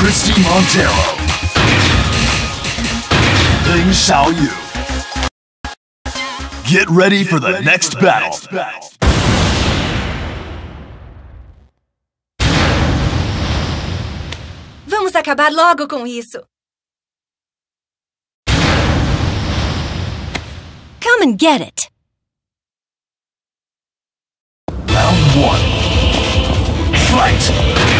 Christie Monteiro. Ling Xiaoyu. Get ready for the next battle. Vamos acabar logo com isso. Come and get it. Round one. Fight!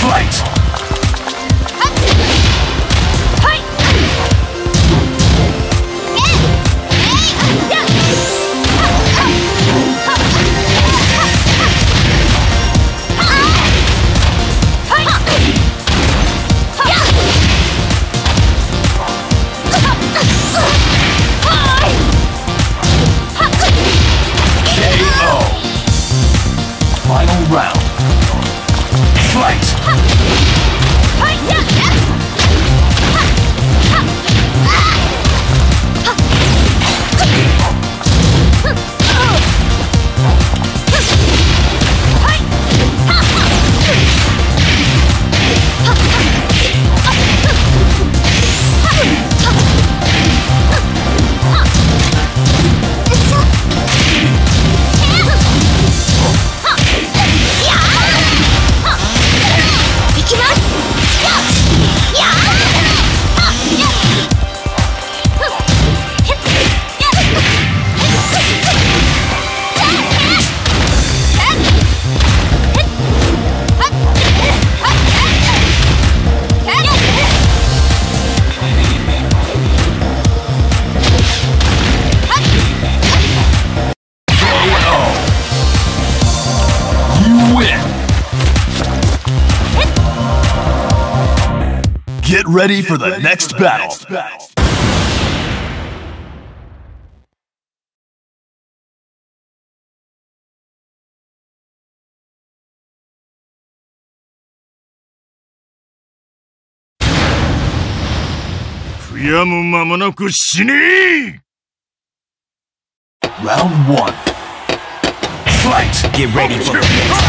Fight! ready for the, ready next, for the battle. next battle. Round one. Fight! Get ready for the next.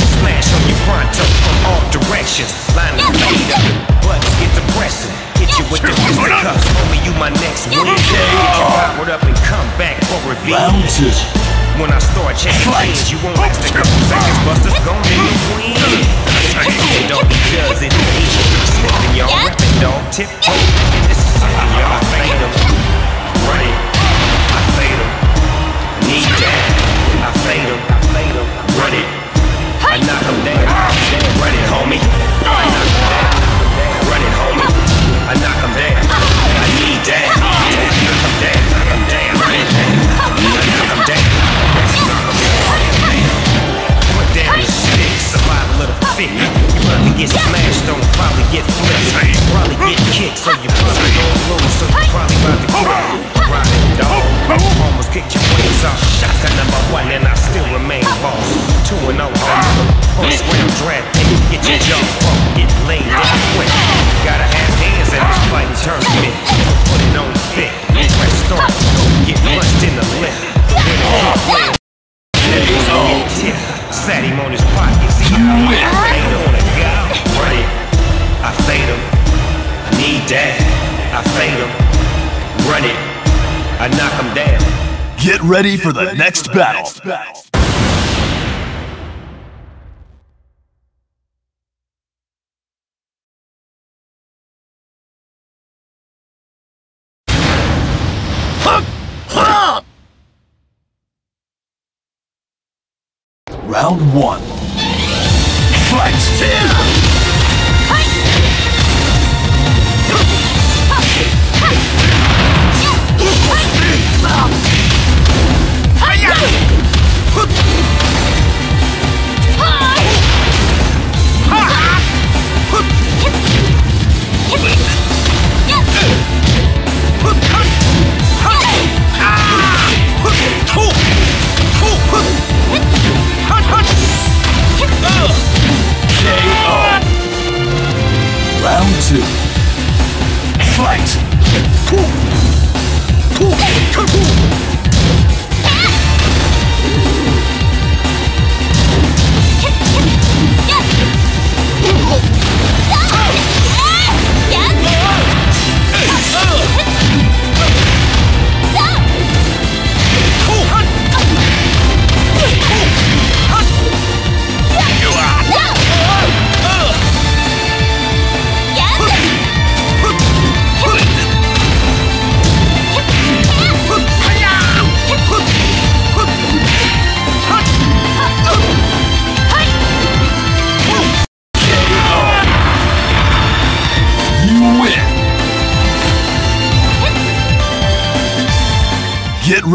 flash on you pronto from all directions. Line is made up, but get depressing. Hit you with the pistol cuffs. Homie, you my next Wednesday. Get you powered up and come back for revenge. Round. When I start changing you won't last a couple seconds. Buster's gone and win. It be because it ain't slipping, y'all. Rapping, dog. Tiptoe. This is something y'all fade them. Right. I fade them. Need that. I fade them. I fade them. Run it. I knock 'em down. Run it, homie. I knock 'em down. Run it, homie. I knock 'em down. I need that. Knock 'em down. Knock 'em down. Run it. Knock 'em down. Put down your stick, survive a little fit. You probably get smashed, don't probably get flipped. Probably get kicked, so you probably gon' lose. So you probably about to quit. Riding dog, almost kicked your wings off. Shots at number one, and I still remain boss. Two and oh, homie. First round draft pick, get your jaw broke, get laid down quick. Gotta have hands in this fighting tournament. Put it on thick. Press start, get punched in the lip. Sat him on his pocket. See how he fade on a guy. It. I fade him. Need that. I fade him. Run it. I knock him down. Get ready for the next battle. Round one. Fight!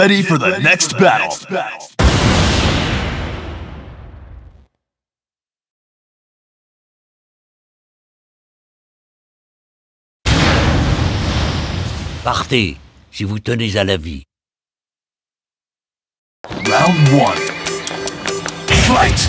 Get ready for the next battle. Partez, si vous tenez à la vie. Round one. Fight!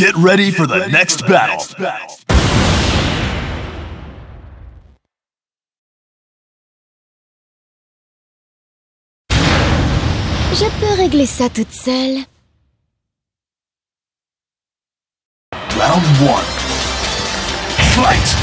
Get ready for the next battle. Je peux régler ça toute seule. Round one. Fight! Fight!